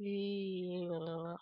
Blah.